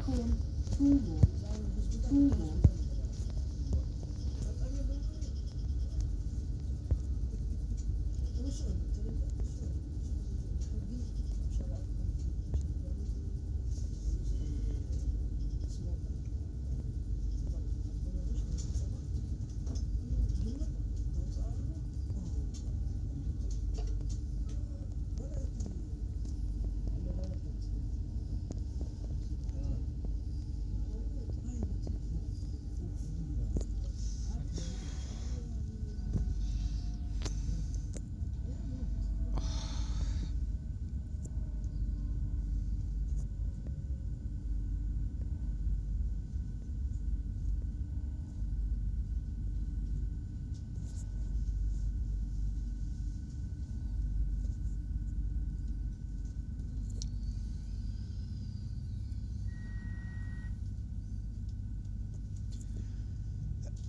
中国，中国。